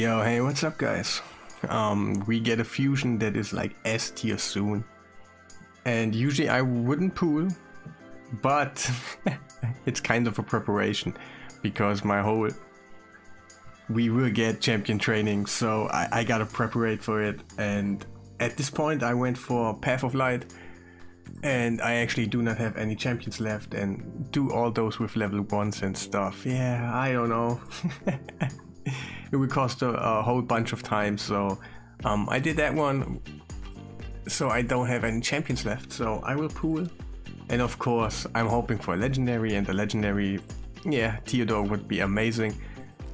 Yo, hey, what's up guys? Um, we get a fusion that is like S tier soon. And usually I wouldn't pool, but it's kind of a preparation because my whole we will get champion training, so I, I gotta prepare for it. And at this point I went for Path of Light and I actually do not have any champions left and do all those with level 1s and stuff. Yeah, I don't know. it would cost a, a, whole bunch of time, so um, I did that one so I don't have any champions left, so I will pool. And of course, I'm hoping for a legendary, and the legendary, yeah, Teodor would be amazing.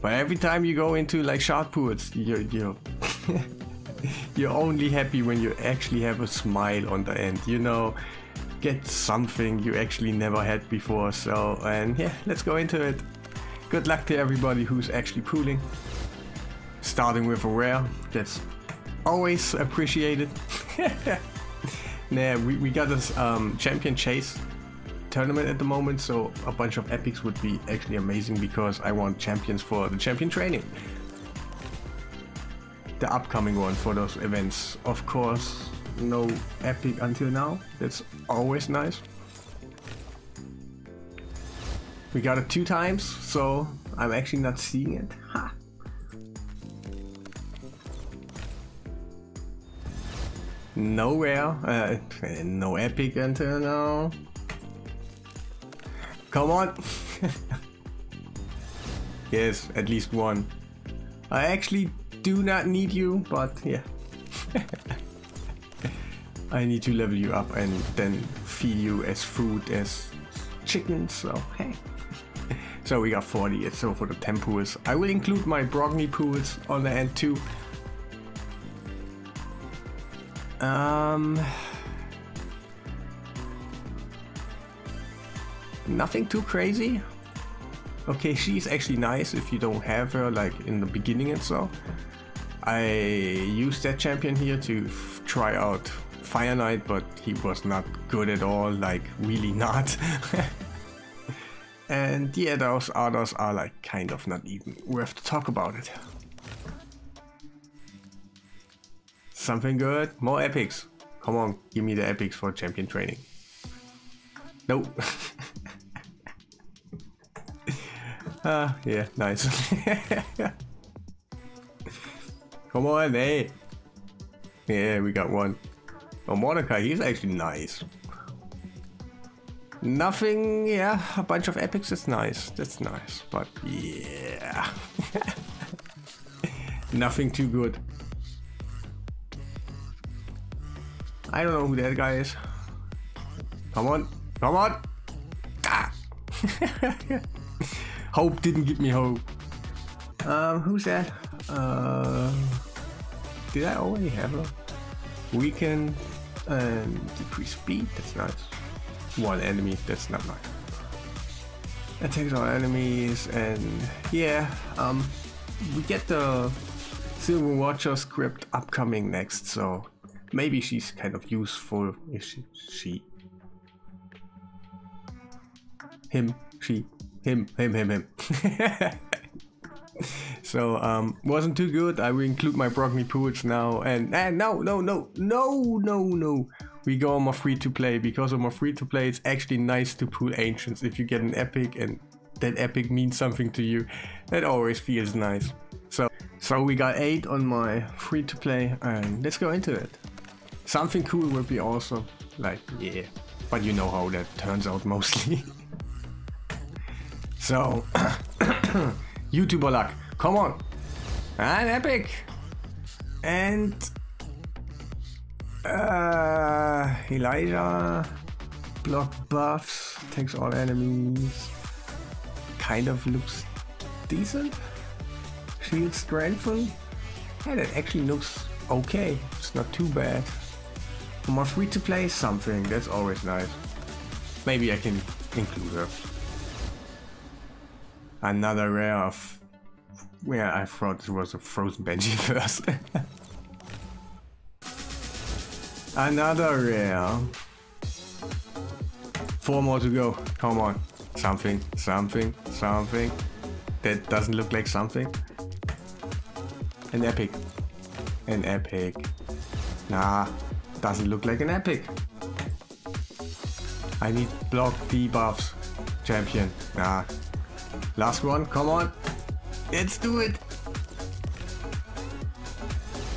But every time you go into like shard pools, you're, you're, you're only happy when you actually have a smile on the end, you know, get something you actually never had before. So, and yeah, let's go into it. Good luck to everybody who's actually pooling. Starting with a rare, that's always appreciated. nah, we, we got this um, champion chase tournament at the moment, so a bunch of epics would be actually amazing because I want champions for the champion training. The upcoming one for those events. Of course, no epic until now. That's always nice. We got it two times, so I'm actually not seeing it. Ha! Nowhere. Uh, no epic until now. Come on. yes, at least one. I actually do not need you, but yeah. I need to level you up and then feed you as food as chicken, so hey. So we got 40, so for the 10 pools. I will include my Brogni pools on the end too. Um, nothing too crazy. Okay, she's actually nice if you don't have her like in the beginning and so. I used that champion here to try out Fire Knight, but he was not good at all, like really not. And yeah, those others are like kind of not even worth to talk about it. Something good? More epics. Come on, give me the epics for champion training. Nope. ah, yeah, nice. Come on, hey. Yeah, we got one. Oh, Mordecai, he's actually nice. Nothing, yeah, a bunch of epics is nice. That's nice, but yeah. Nothing too good. I don't know who that guy is. Come on. Come on. Ah. hope didn't give me hope. Um, who's that? Uh, did I already have a weaken and decrease speed? That's nice. One enemy, that's not nice. Attacks all enemies and yeah, um, we get the Silver Watcher script upcoming next, so Maybe she's kind of useful. Is she? She. Him. She. Him. Him. Him. Him. so um wasn't too good i will include my Brogni pools now and and no no no no no no we go on my free to play because of my free to play it's actually nice to pull ancients if you get an epic and that epic means something to you that always feels nice so so we got eight on my free to play and let's go into it Something cool would be awesome. Like, yeah. But you know how that turns out mostly. so, YouTuber luck. Come on. An epic. And uh, Elijah block buffs, takes all enemies. Kind of looks decent. Shield strengthen. Yeah, that actually looks okay. It's not too bad. More free to play something, that's always nice. Maybe I can include her. Another rare of... Yeah, I thought it was a frozen Banshee first. Another rare. Four more to go. Come on. Something, something, something. That doesn't look like something. An epic. An epic. Nah, doesn't look like an epic. I need block debuffs. Champion. Nah. Last one, come on. Let's do it.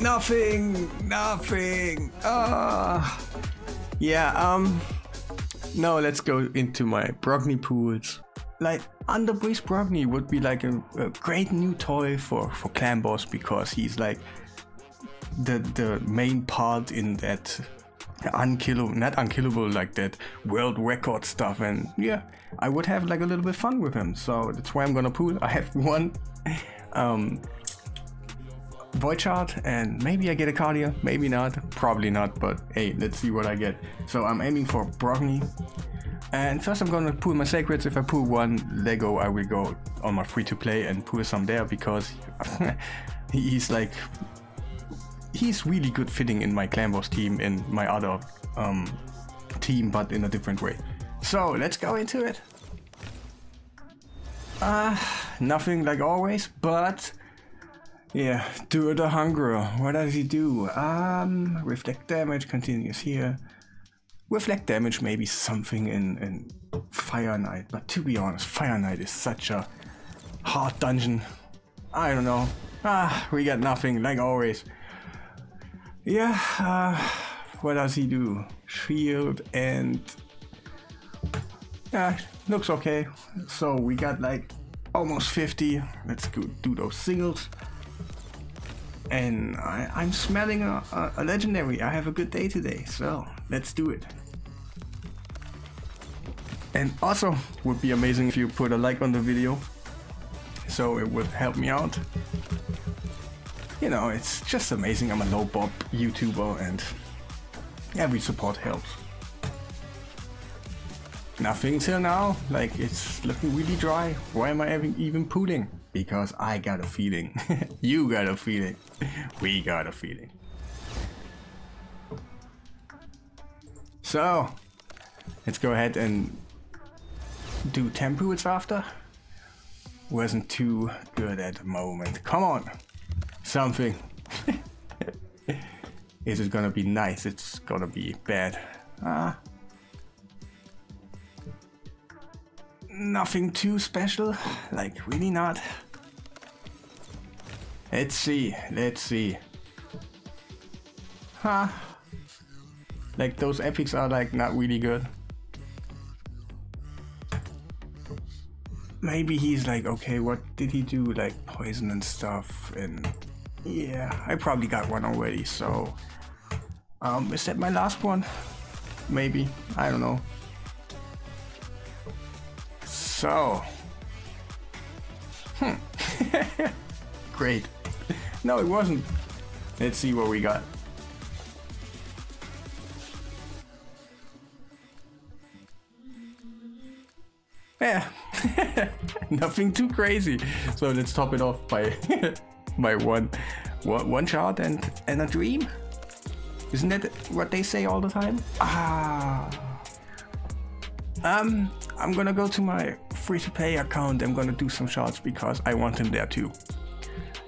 Nothing, nothing. Ah. Yeah, um, now let's go into my Brogni pools. Like, Underpriest Brogni would be like a, a, great new toy for, for Clan Boss because he's like the the main part in that unkillable, not unkillable, like that world record stuff. And yeah, I would have like a little bit fun with him. So that's why I'm gonna pool. I have one um, Void Shard and maybe I get a Cardiel, maybe not, probably not, but hey, let's see what I get. So I'm aiming for Brogni. And first I'm gonna pull my Sacreds. If I pull one Lego, I will go on my free to play and pull some there because he's like he's really good fitting in my Clan Boss team in my other um, team, but in a different way. So let's go into it. Uh, nothing like always, but yeah, do the hunger. What does he do? Um, reflect damage continues here. Reflect damage maybe something in, in Fire Knight, but to be honest, Fire Knight is such a hard dungeon. I don't know. Ah, we got nothing like always. Yeah, uh, what does he do? Shield and... Yeah, looks okay. So we got like almost 50. Let's go do those singles. And I, am smelling a, a, a legendary. I have a good day today, so let's do it. And also, would be amazing if you put a like on the video, so it would help me out you know, it's just amazing. I'm a low bob YouTuber and every support helps. Nothing till now, like it's looking really dry. Why am I even pooling? Because I got a feeling. you got a feeling. We got a feeling. So, let's go ahead and do 10 pools after. Wasn't too good at the moment. Come on something. Is it gonna be nice? It's gonna be bad. Ah. Nothing too special. Like, really not. Let's see. Let's see. Huh. Like, those epics are, like, not really good. Maybe he's like, okay, what did he do? Like, poison and stuff and yeah, I probably got one already, so... Um, is that my last one? Maybe. I don't know. So... Hmm. Great. No, it wasn't. Let's see what we got. Yeah, nothing too crazy. So let's top it off by my one, one, one shot and, and a dream? Isn't that what they say all the time? Ah. Um, I'm gonna go to my free-to-play account. I'm gonna do some shots because I want him there too.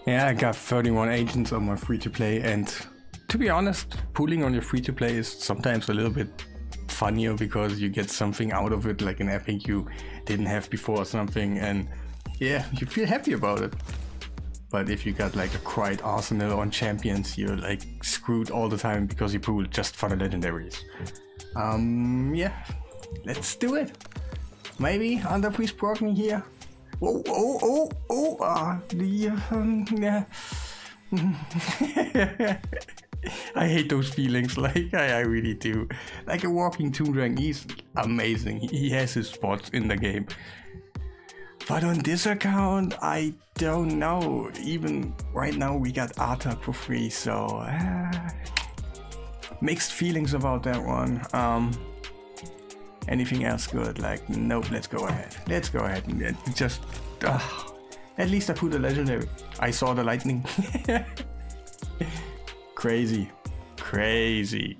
Yeah, I got 31 ancients on my free-to-play and to be honest, pooling on your free-to-play is sometimes a little bit funnier because you get something out of it like an epic you didn't have before or something and yeah, you feel happy about it. But if you got like a quiet arsenal on champions, you're like screwed all the time because you pool just for the legendaries. Um, yeah, let's do it. Maybe under priest me here. Oh, oh, oh, oh, ah, the, um, yeah. I hate those feelings, like I, I really do. Like a walking Toon Drang, he's amazing. He has his spots in the game. But on this account, I don't know. Even right now, we got Artak for free, so uh, mixed feelings about that one. Um, anything else good? Like, nope. Let's go ahead. Let's go ahead and just. Uh, at least I put a legendary. I saw the lightning. crazy, crazy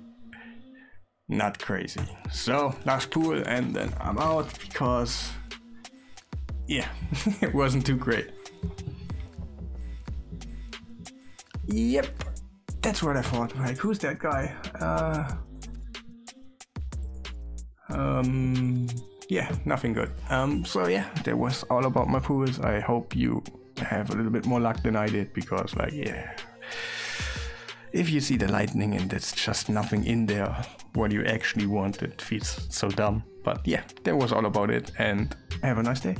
not crazy. So last pool and then I'm out because yeah, it wasn't too great. Yep, that's what I thought. Like, who's that guy? Uh, um, yeah, nothing good. Um, so yeah, that was all about my pools. I hope you have a little bit more luck than I did because, like, yeah, if you see the lightning and there's just nothing in there, what you actually want, it feels so dumb. But yeah, that was all about it, and have a nice day.